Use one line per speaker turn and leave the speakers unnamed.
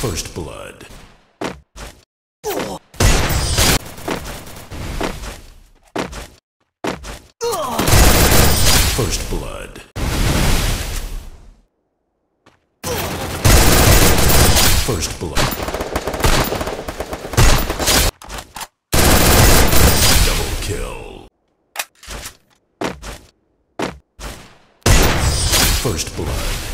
First blood. First blood. First blood. Double kill. First blood.